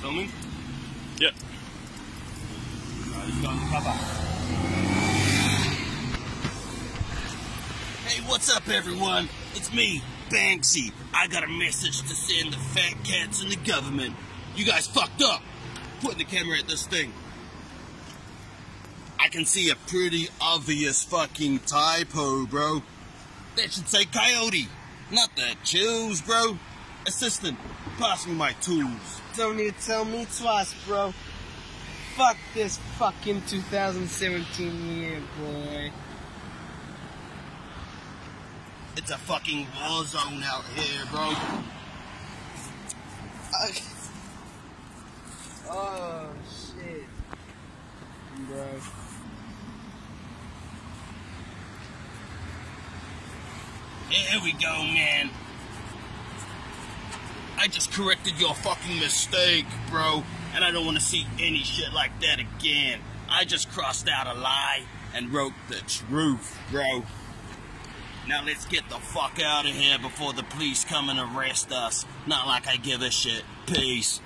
filming? Yep. Alright, let's go on the cover. Hey, what's up, everyone? It's me, Banksy. I got a message to send the fat cats in the government. You guys fucked up. Putting the camera at this thing. I can see a pretty obvious fucking typo, bro. That should say coyote, not the chills, bro. Assistant, pass me my tools. Don't need to tell me twice, bro. Fuck this fucking 2017 year, boy. It's a fucking war zone out here, bro. Oh shit, bro. Here we go, man. I just corrected your fucking mistake, bro. And I don't want to see any shit like that again. I just crossed out a lie and wrote the truth, bro. Now let's get the fuck out of here before the police come and arrest us. Not like I give a shit. Peace.